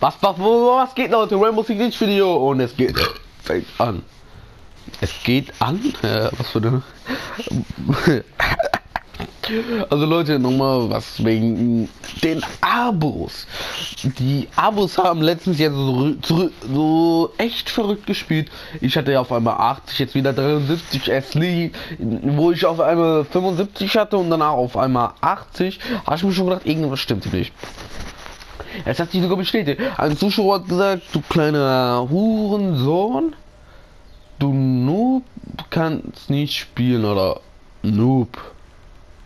Was, was, was geht, Leute? Rainbow Six Siege Video und es geht, fängt an. Es geht an? Äh, was für eine... Also Leute, nochmal was wegen den Abos. Die Abos haben letztens ja so, so, so, echt verrückt gespielt. Ich hatte ja auf einmal 80, jetzt wieder 73 Esli, wo ich auf einmal 75 hatte und danach auf einmal 80. Habe ich mir schon gedacht, irgendwas stimmt nicht. Es hat sich sogar bestätigt. Ein Zuschauer hat gesagt, du kleiner Hurensohn, du Noob kannst nicht spielen oder Noob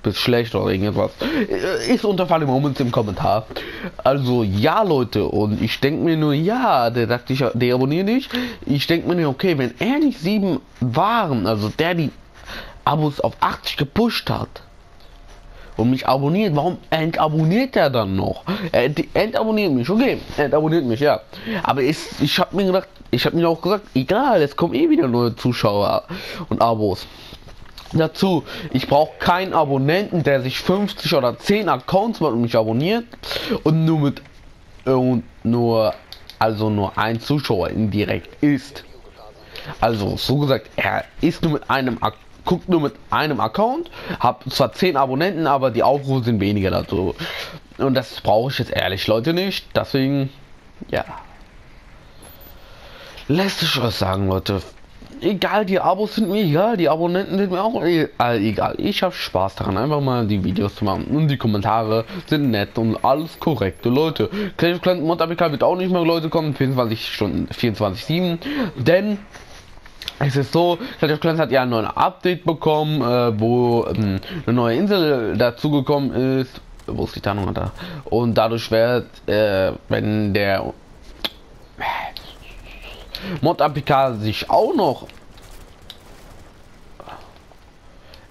bist schlecht oder irgendwas. Ist unter im Moment im Kommentar. Also ja Leute und ich denke mir nur, ja, der dachte ich, der abonniert nicht. Ich denke mir nur, okay, wenn er nicht sieben waren, also der die Abos auf 80 gepusht hat und mich abonniert, warum entabonniert er dann noch? Er entabonniert mich, okay, er entabonniert mich, ja. Aber ich, ich habe mir gedacht, ich habe mir auch gesagt, egal, es kommen eh wieder neue Zuschauer und Abos. Dazu, ich brauche keinen Abonnenten, der sich 50 oder 10 Accounts mit mich abonniert und nur mit und nur also nur ein Zuschauer indirekt ist. Also so gesagt, er ist nur mit einem guckt nur mit einem Account, habe zwar 10 Abonnenten, aber die Aufrufe sind weniger dazu. Und das brauche ich jetzt ehrlich Leute nicht. Deswegen ja. Lässt sich was sagen, Leute egal, die Abos sind mir egal, die Abonnenten sind mir auch egal. Ich habe Spaß daran, einfach mal die Videos zu machen. Und die Kommentare sind nett und alles korrekte Leute. Clash Mod APK wird auch nicht mehr Leute kommen, 24 Stunden, 24-7. Denn es ist so, Clash of Clans hat ja ein neues Update bekommen, äh, wo ähm, eine neue Insel dazugekommen ist. Wo ist die Tarnung da? Und dadurch wird, äh, wenn der Mod APK sich auch noch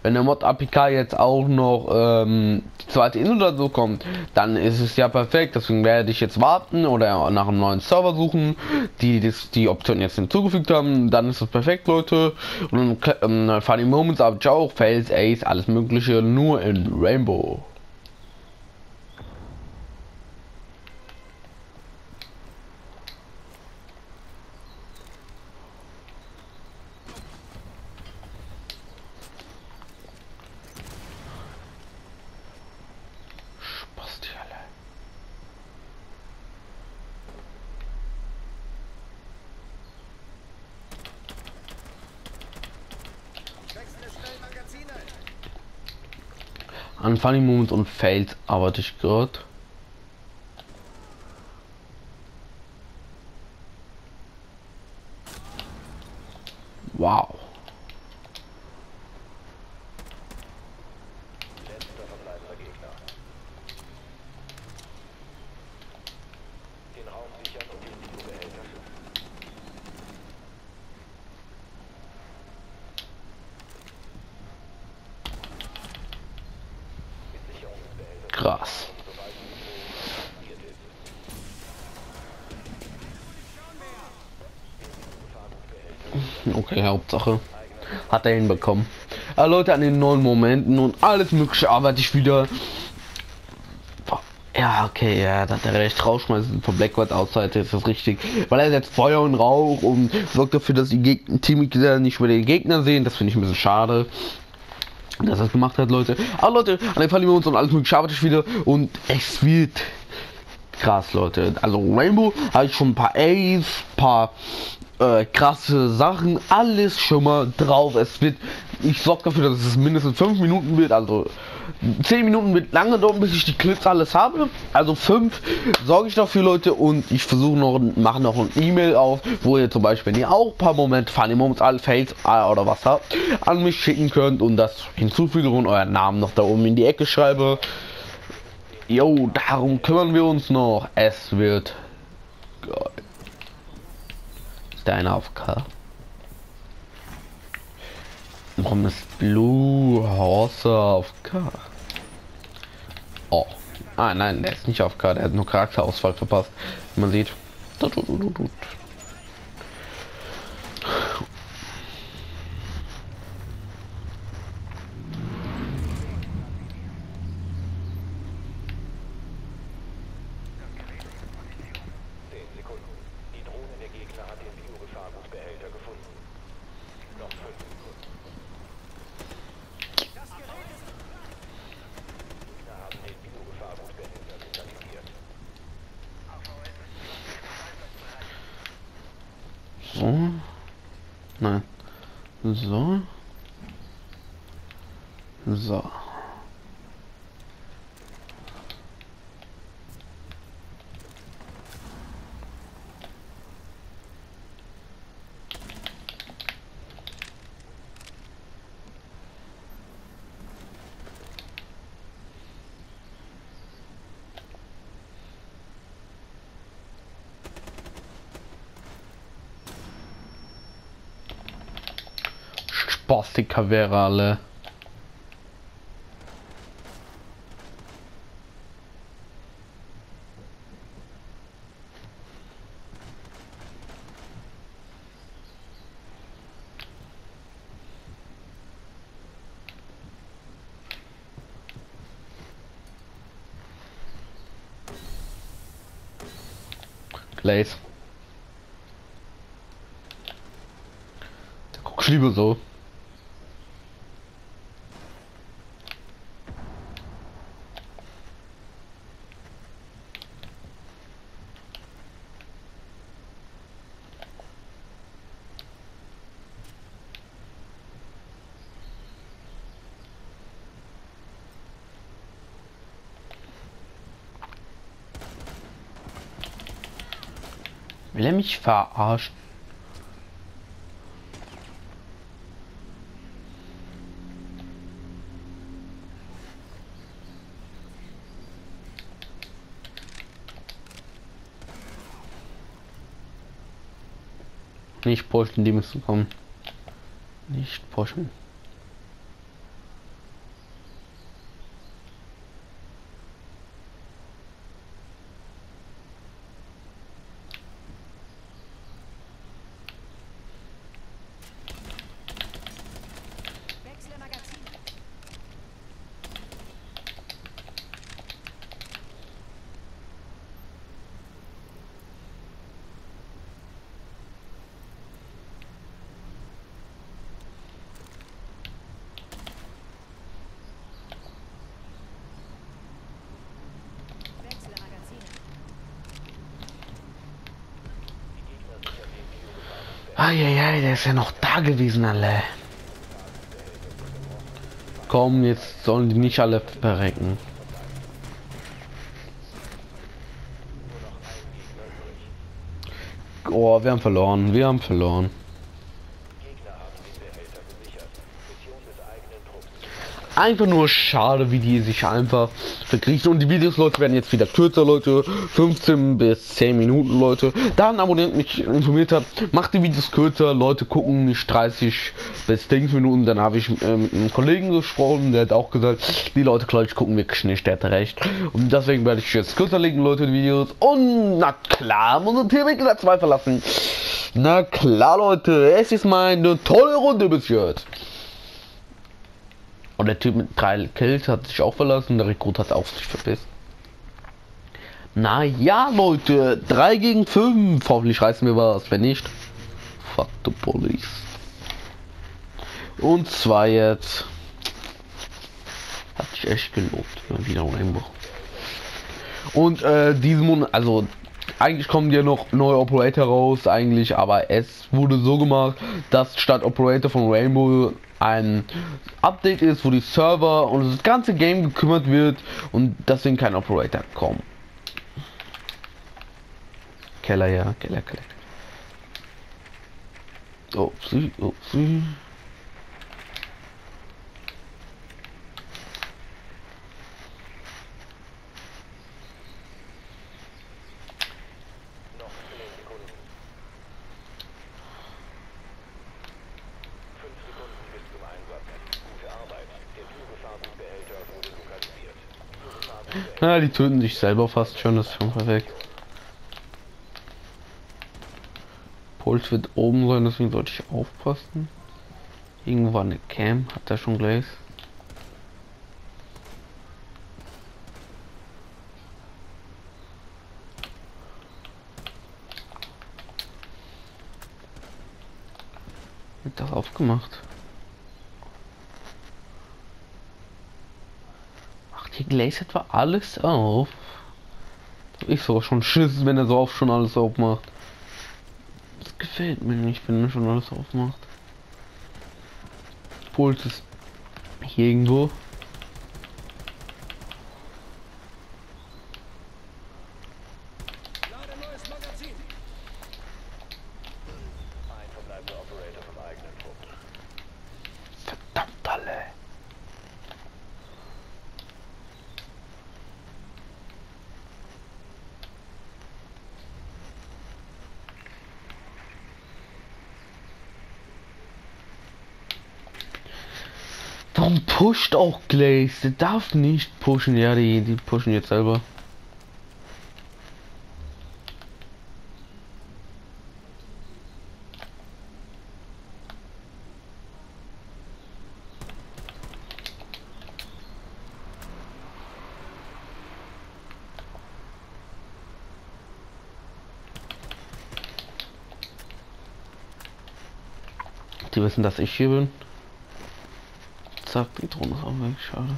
wenn der Mod APK jetzt auch noch ähm, die zweite Insel oder so kommt, dann ist es ja perfekt. Deswegen werde ich jetzt warten oder nach einem neuen Server suchen, die das, die Option jetzt hinzugefügt haben. Dann ist es perfekt, Leute. Und ähm, Funny Moments ich auch, Fails, Ace, alles Mögliche, nur in Rainbow. An Funny Moments und Fails arbeite ich gerade. Wow. Krass. Okay, Hauptsache. Hat er hinbekommen. Ja, Leute, an den neuen Momenten und alles mögliche arbeite ich wieder. Ja, okay, ja, da hat er recht. Rausschmeißen von Blackwood Outside ist das richtig. Weil er setzt Feuer und Rauch und sorgt dafür, dass die Gegner Teammitglieder nicht über den Gegner sehen. Das finde ich ein bisschen schade dass das gemacht hat, Leute. Aber Leute, an den Fall wir uns und alles mögliche arbeite ich wieder und es wird krass, Leute. Also Rainbow habe ich schon ein paar Ace, paar äh, krasse Sachen, alles schon mal drauf. Es wird, ich sorge dafür, dass es mindestens 5 Minuten wird, also 10 Minuten wird lange dauern, bis ich die Clips alles habe. Also 5 sorge ich dafür, Leute, und ich versuche noch, mache noch ein E-Mail auf, wo ihr zum Beispiel, wenn ihr auch ein paar Momente, Funny Moments, alle Fails oder was habt, an mich schicken könnt und das hinzufüge und euren Namen noch da oben in die Ecke schreibe. Jo, darum kümmern wir uns noch. Es wird geil. Deine Aufgabe. Warum ist Blue Horse auf K? Oh. Ah nein, der ist nicht auf K, der hat nur Charakterausfall verpasst. Wie man sieht. So. So. Alle. Glaze. Da guckst lieber so. Will er mich verarschen? Nicht pushen, die müssen kommen. Nicht pushen. Eieiei, der ist ja noch da gewesen, alle. Komm, jetzt sollen die nicht alle verrecken. Oh, wir haben verloren, wir haben verloren. Einfach nur schade, wie die sich einfach verkriechen. Und die Videos, Leute, werden jetzt wieder kürzer, Leute. 15 bis 10 Minuten, Leute. Da ein Abonnent mich informiert hat, macht die Videos kürzer. Leute gucken nicht 30 bis 10 Minuten. Dann habe ich äh, mit einem Kollegen gesprochen, der hat auch gesagt, die Leute, glaube ich, gucken wirklich nicht. Der hat recht. Und deswegen werde ich jetzt kürzer legen, Leute, die Videos. Und na klar, unseren Teammate Platz 2 verlassen. Na klar, Leute, es ist meine tolle Runde bis jetzt. Und der Typ mit drei Kills hat sich auch verlassen, der Rekrut hat auch sich verpisst. Na ja, Leute, 3 gegen 5. Hoffentlich reißen wir was, wenn nicht. Fuck the police. Und zwar jetzt. Hat sich echt gelobt. Wieder Rainbow. Und äh, diesen Monat, also eigentlich kommen ja noch neue Operator raus, eigentlich, aber es wurde so gemacht, dass statt Operator von Rainbow ein Update ist, wo die Server und das ganze Game gekümmert wird und deswegen kein Operator kommen. Keller, ja, Keller, Keller. Oh, sie, oh, sie. Noch 10 Sekunden. 5 Sekunden bis zum Einsatz. Gute Arbeit. Der Turbofarbensbehälter wurde lokalisiert. Ja, die töten sich selber fast schon, das ist schon perfekt. Puls wird oben sein, deswegen sollte ich aufpassen. Irgendwo war eine Cam, hat er schon gleich. Wird das aufgemacht? Die Glaze etwa alles auf? Ich sogar schon Schiss, wenn er so oft schon alles aufmacht. Das gefällt mir nicht, wenn er schon alles aufmacht. Nordpols ist hier irgendwo. Warum pusht auch Glaze? Der darf nicht pushen. Ja, die, die pushen jetzt selber. Die wissen, dass ich hier bin. Zack, die Drohne ist auch weg, schade.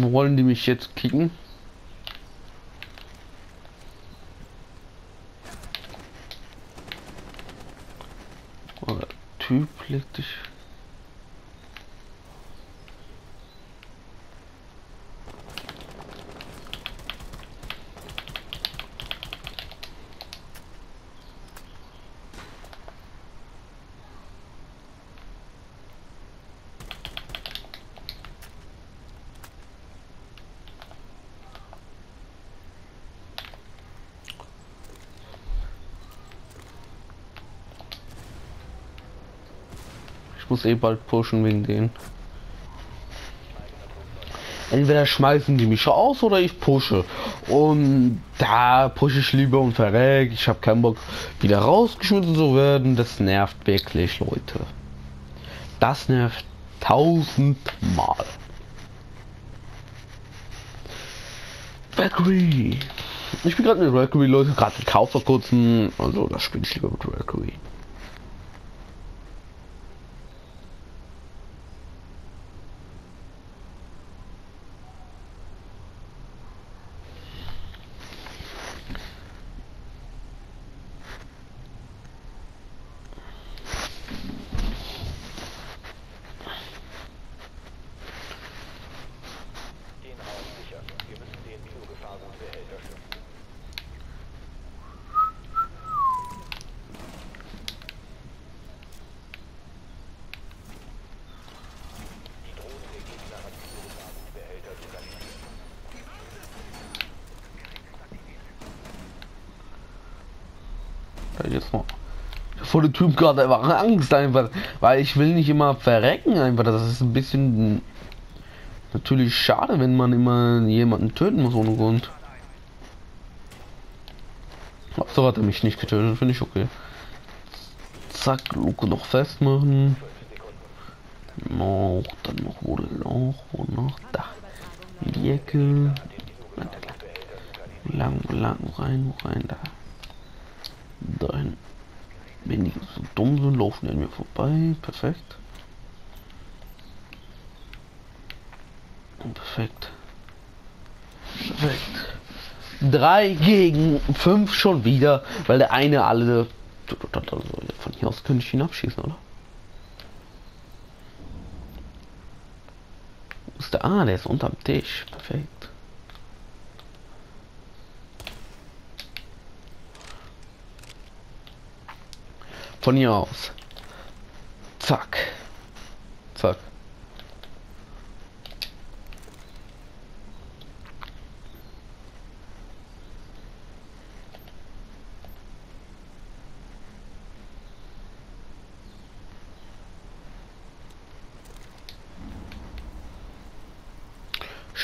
Wo wollen die mich jetzt kicken? Typ legt dich. Muss eh bald pushen wegen denen. Entweder schmeißen die mich aus oder ich pushe. Und da pushe ich lieber und verreck. Ich habe keinen Bock, wieder rausgeschmissen zu werden. Das nervt wirklich, Leute. Das nervt tausendmal. Valkyrie. Ich bin gerade mit Valkyrie, Leute, gerade gekauft vor kurzem. Also, das spiele ich lieber mit Valkyrie. Den Raum sichern. Wir müssen den Biogefahrgutbehälter schützen. Die Drohne der Gegner hat Biogefahrgutbehälter lokalisiert. Ja, jetzt mal. Vor dem Typ gerade Angst einfach, weil ich will nicht immer verrecken einfach. Das ist ein bisschen natürlich schade, wenn man immer jemanden töten muss ohne Grund. So hat er mich nicht getötet, finde ich okay. Zack, Luke noch festmachen. Noch, dann noch wo noch, wo noch, da. Die Ecke. Lang, lang, rein, rein, da. Dahin. Wenn die so dumm sind, laufen die an mir vorbei. Perfekt. Perfekt. Perfekt. Drei gegen fünf schon wieder, weil der eine alle. Von hier aus könnte ich ihn abschießen, oder? Wo ist der? Ah, der ist unterm Tisch. Perfekt. Von hier aus. Zack. Zack.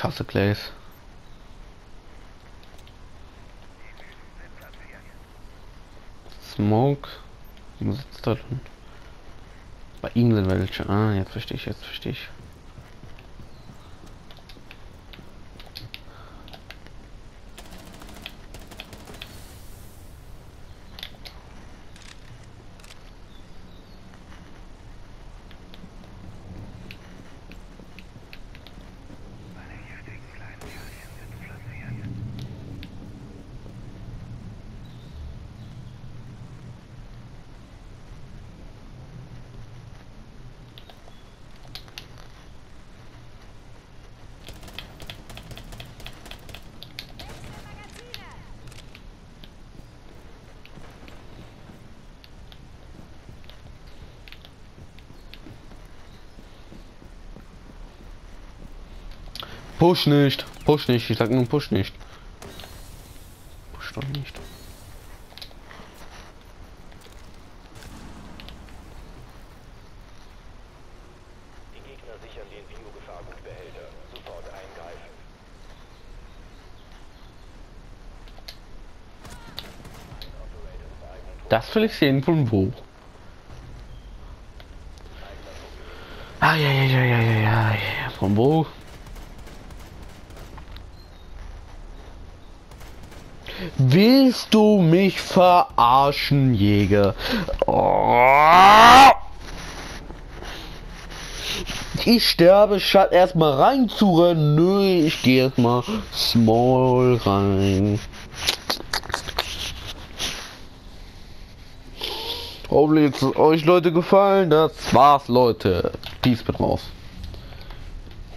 Hasse Glaze. Smoke. Wo sitzt da drin? Bei ihm sind welche. Ah, jetzt verstehe ich, jetzt verstehe ich. Push nicht. Push nicht. Ich sag nur Push nicht. Push doch nicht. Die Gegner sichern den Biogefahrgutbehälter. Sofort eingreifen. Das will ich sehen von wo. Ah, ja, ja, ja, ja, ja, ja, ja. Von wo? Willst du mich verarschen, Jäger? Oh! Ich sterbe, statt erstmal reinzurennen. Nö, ich gehe erstmal small rein. Hoffentlich hat es euch Leute gefallen. Das war's, Leute. Peace, bin raus.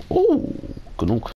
Oh, genug.